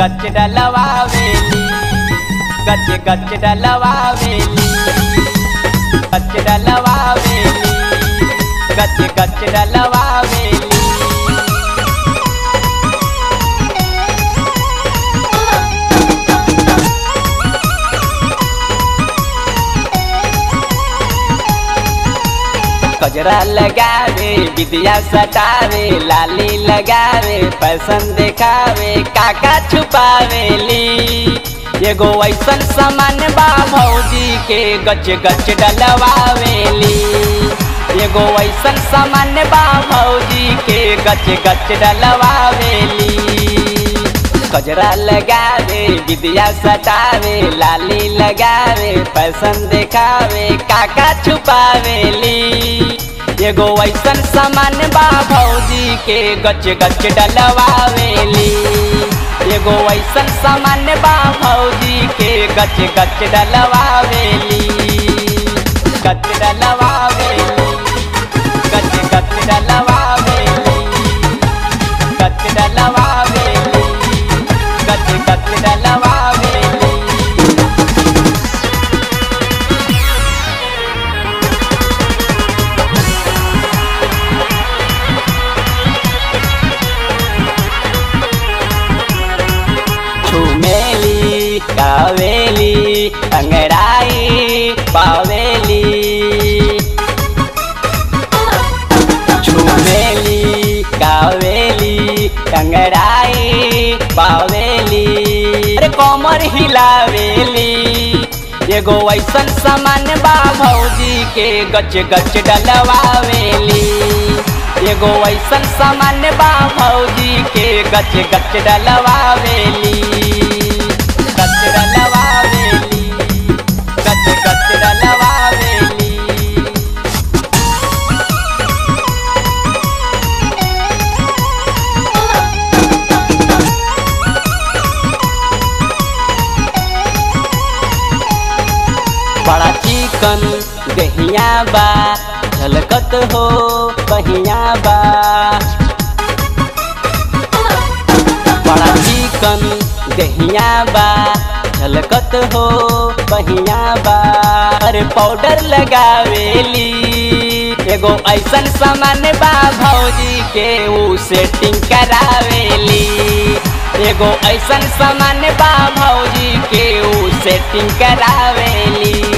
गच डलवावेली गच गच डलवावेली गच डलवावेली गच गच डलवावेली। कजरा लगावे, विद्या सटावे, लाली लगावे फ़ैशन देखावे, काका छुपावे ली। एगो ऐसन सामान बा भौजी के गच गच डलवावेली एगो ऐसन सामान बा भौजी के गच गच डलवावेली कजरा लगावे, विद्या सटावे लाली लगावे फ़ैशन देखावे, काका छुपावे ली। एगो ऐसन सामान बा भौजी के गच गच डलवावेली एगो ऐसन सामान बा भौजी के गच गच डलवावेली गच डलवावेली गच गच डलवावेली कावेली, अंगड़ाई पावेली झुमेली कावेली, अंगड़ाई पावेली अरे कोमर हिलावेली, एगो ऐसन सामान बा भौजी के गच गच डलवावेली। एगो ऐसन सामान बा भौजी के गच गच डलवावेली। चिकन गहिया बा, झलकत हो बहिया बा। बड़ा चिकन गहिया बा, झलकत हो बहिया बा। अरे पाउडर लगावेली एगो ऐसन सामान बा भौजी के ऊ सेटिंग करावेली एगो ऐसन सामान बा भौजी के ऊ सेटिंग करावेली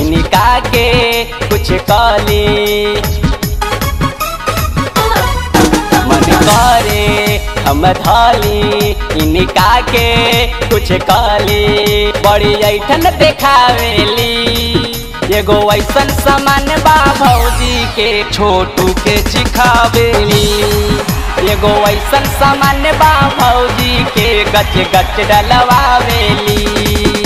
इनका के कुछ कली। मन करे, हम धली इनका के कुछ कली। बड़ी ऐठन देखावेली। एगो ऐसन सामान बा भौजी के छोटू के सिखावेली। एगो ऐसन सामान बा भौजी के गच गच डलवावेली।